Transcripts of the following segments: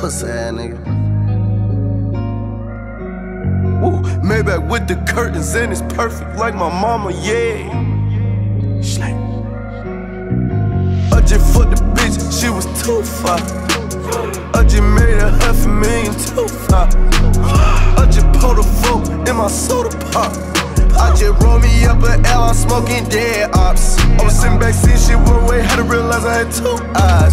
Pussy nigga. Woo, Maybach with the curtains and it's perfect like my mama, yeah. I just fucked the bitch, she was too far. I just made a half a million too far. I just pulled a fork in my soda pop. I just roll me up an L, I'm smoking dead ops. I was sitting back seeing shit one way, had to realize I had two eyes.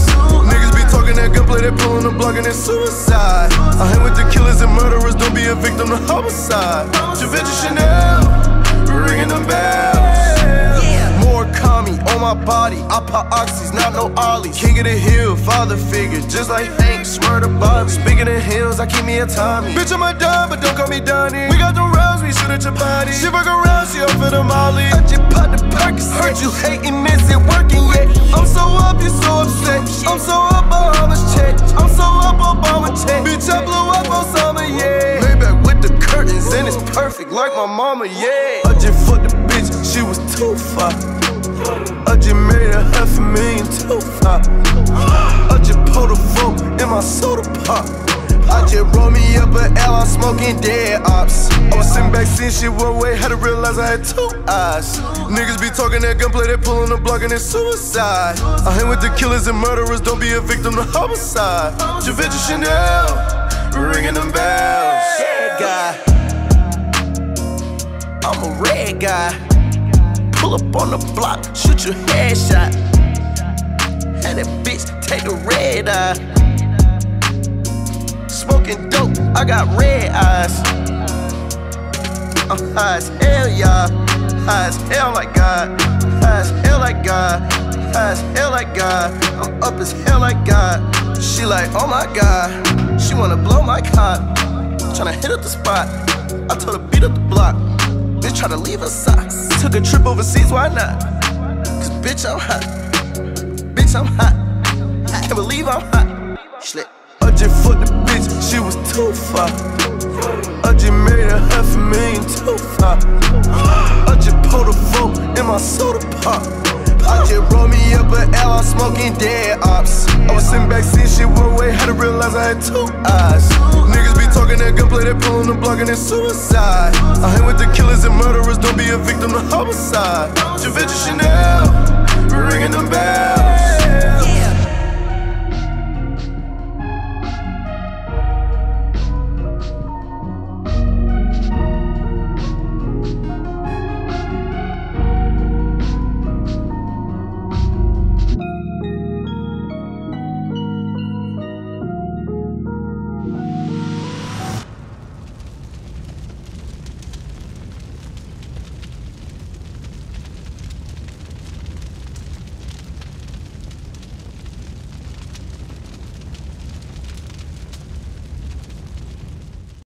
They pulling the block and it's suicide. I hang with the killers and murderers, don't be a victim to homicide. Givenchy Chanel, ringing them bells. More kami on my body, I pop oxys, not no ollies. King of the hill, father figure, just like Hank, murder Bobby. Speaking of hills, I keep me a Tommy. Bitch, I'm a dime, but don't call me Donnie. We got the rounds, we shoot at your body. She fuck around, she up for the molly. I just pop the perks, heard you hating, is it working yet? I'm so up, you so upset. I'm so up, like my mama, yeah. I just fucked the bitch, she was too far. I just made a half a million too far. I just pulled a fork in my soda pop. I just roll me up an L, I'm smoking dead ops. I was sitting back seeing shit one way, had to realize I had two eyes. Niggas be talking that gunplay, they pulling the block and it's suicide. I hang with the killers and murderers, don't be a victim to homicide. Givenchy Chanel, A red guy. Pull up on the block, shoot your headshot. Had that bitch take the red eye. Smoking dope, I got red eyes. I'm high as hell, y'all. High as hell like God. High as hell like God. High as hell like God. I'm up as hell like God. She like, oh my God. She wanna blow my cot. Tryna hit up the spot. I told her beat up the block. Try to leave her socks. Took a trip overseas, why not? Cause bitch, I'm hot. Bitch, I'm hot. Can't believe I'm hot. Slip. I just fucked the bitch, she was too far. I just made a half a million too far. I just pulled a fork in my soda pop. I just roll me up an L, I'm smoking dead ops. I was sitting back seeing shit one way, had to realize I had two eyes. Talking that gunplay, they pulling the block and it's suicide. I hang with the killers and murderers, don't be a victim to homicide. Givenchy Chanel, ringing them.